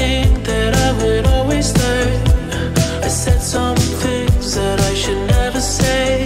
think that I would always. I said some things that I should never say.